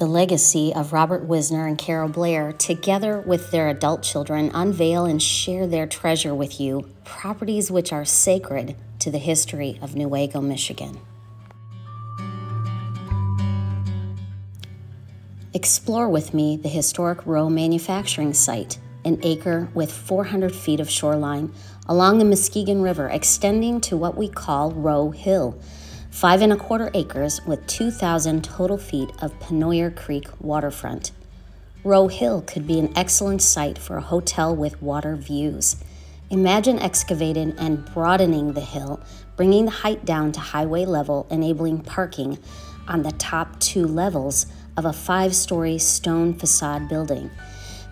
The legacy of Robert Wisner and Carol Blair, together with their adult children, unveil and share their treasure with you, properties which are sacred to the history of Newaygo, Michigan. Explore with me the historic Rowe manufacturing site, an acre with 400 feet of shoreline along the Muskegon River, extending to what we call Rowe Hill five and a quarter acres with 2,000 total feet of Pennoyer Creek waterfront. Rowe Hill could be an excellent site for a hotel with water views. Imagine excavating and broadening the hill, bringing the height down to highway level, enabling parking on the top two levels of a five story stone facade building.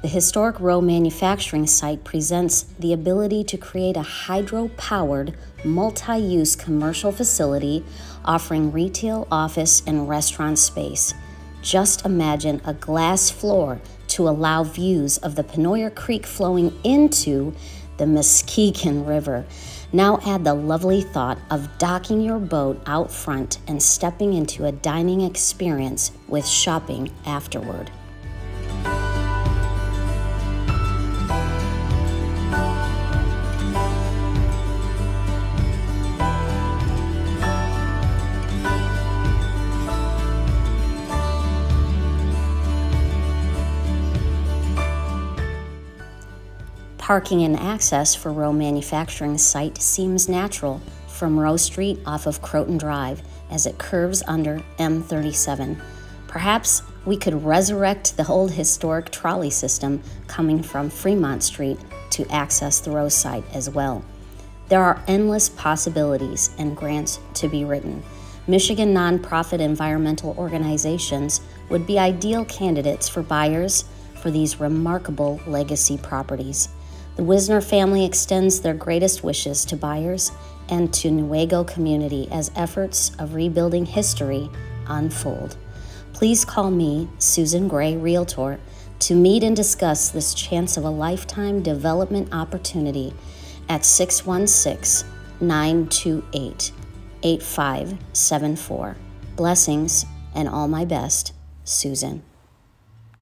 The historic Rowe manufacturing site presents the ability to create a hydro powered, multi use commercial facility offering retail, office, and restaurant space. Just imagine a glass floor to allow views of the Pennoyer Creek flowing into the Muskegon River. Now add the lovely thought of docking your boat out front and stepping into a dining experience with shopping afterward. Parking and access for Rowe Manufacturing site seems natural from Rowe Street off of Croton Drive as it curves under M37. Perhaps we could resurrect the old historic trolley system coming from Fremont Street to access the Rowe site as well. There are endless possibilities and grants to be written. Michigan nonprofit environmental organizations would be ideal candidates for buyers for these remarkable legacy properties. The Wisner family extends their greatest wishes to buyers and to Newaygo community as efforts of rebuilding history unfold. Please call me, Susan Gray, Realtor, to meet and discuss this chance of a lifetime development opportunity at 616 928 8574. Blessings and all my best, Susan.